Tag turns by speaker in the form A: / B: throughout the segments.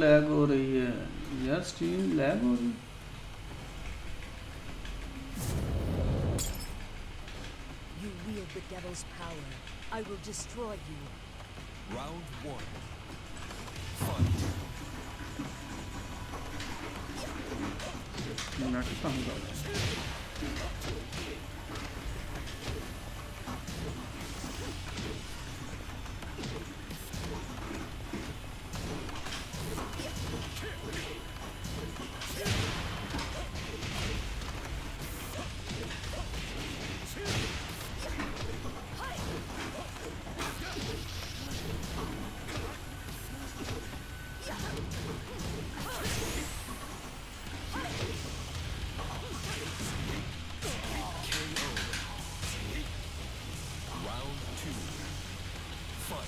A: Lag हो रही है यार स्ट्रीम लैग हो रही है
B: You wield the devil's power. I will destroy you.
C: Round one. Fight.
A: Net कहाँ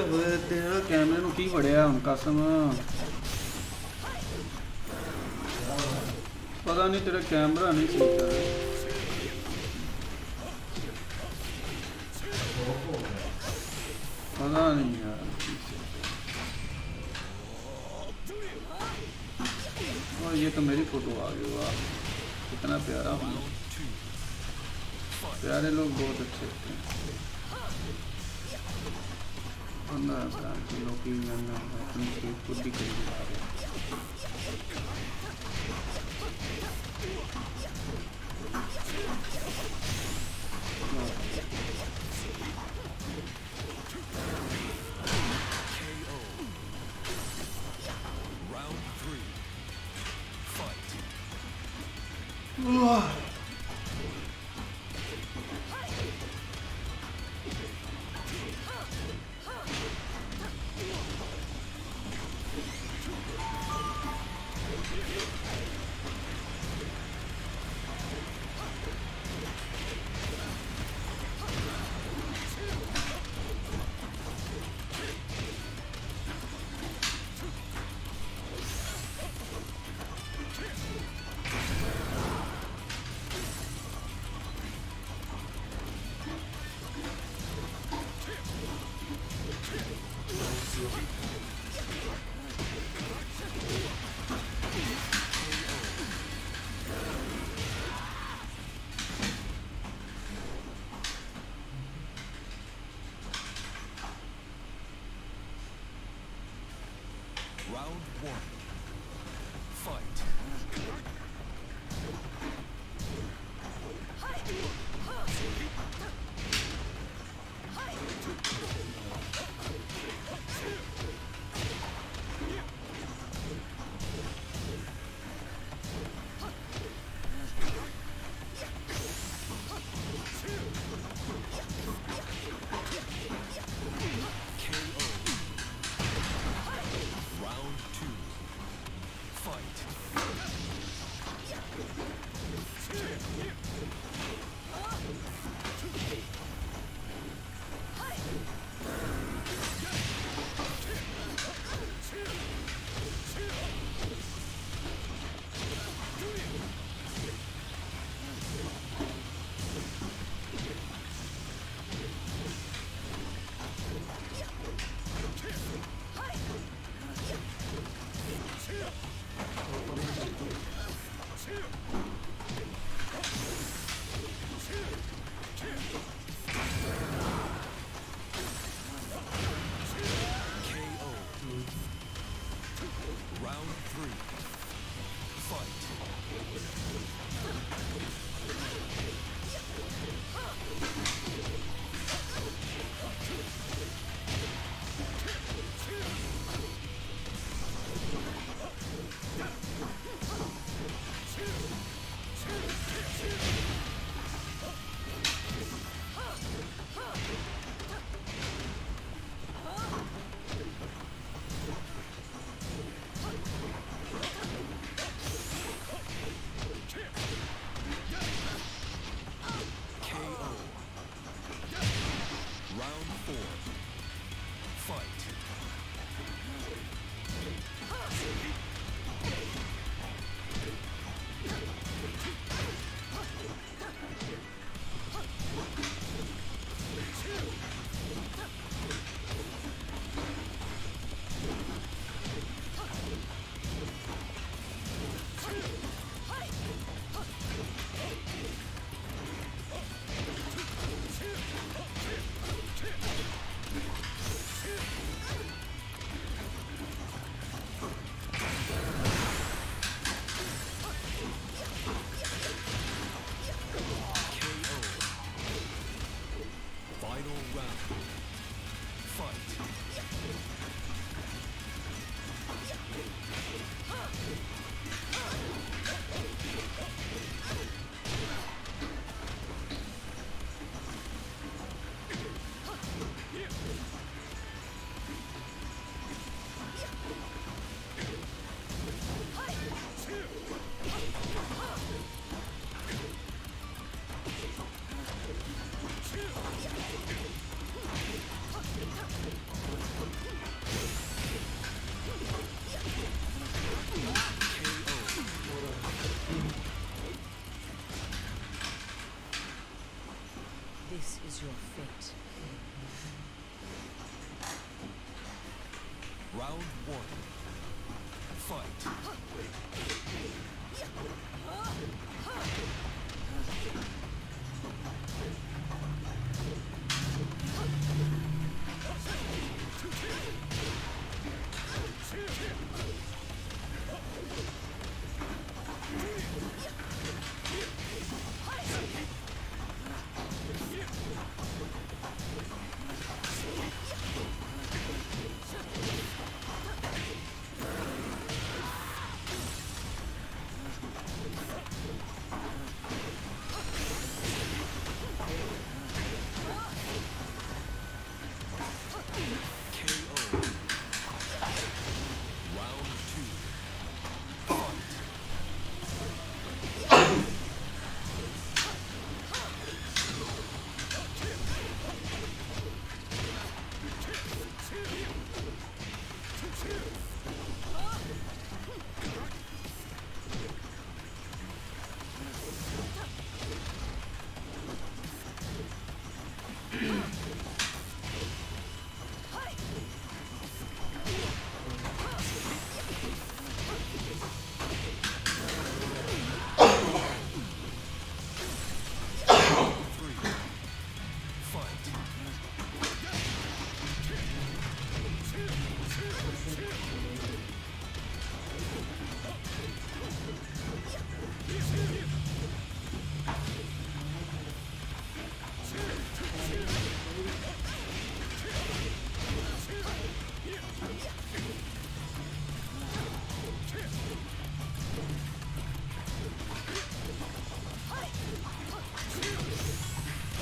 A: ਓਏ ਹੋਏ ਤੇਰਾ ਕੈਮਰੇ ਨੂੰ ਕੀ ਵੜਿਆ ਹੁਣ ਕਸਮ ਪਤਾ ਨਹੀਂ ਤੇਰਾ ਕੈਮਰਾ ਨਹੀਂ ਸਹੀ ਕਰ पता नहीं यार और ये तो मेरी फोटो आ गई वाह कितना प्यारा हूँ प्यारे लोग बहुत अच्छे होते हैं on the uh, European and uh, be
C: crazy. Round one. Fight. Shoot!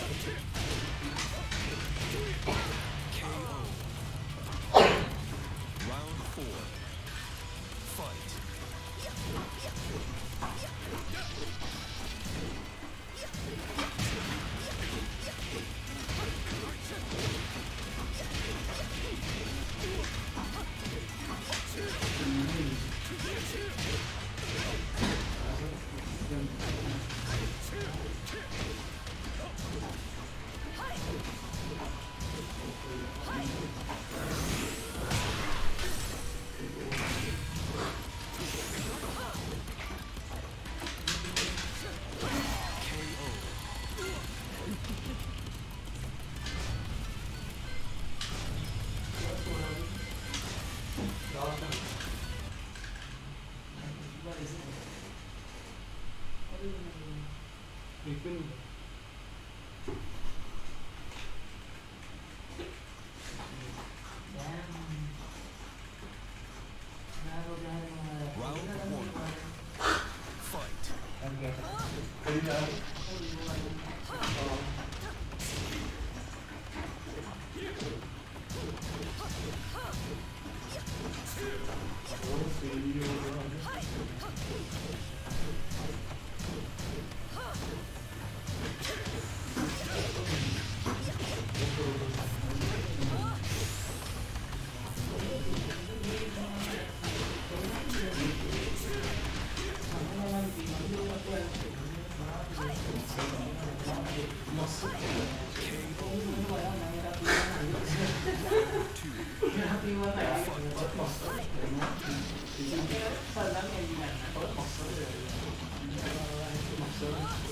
C: Yeah. Round KO.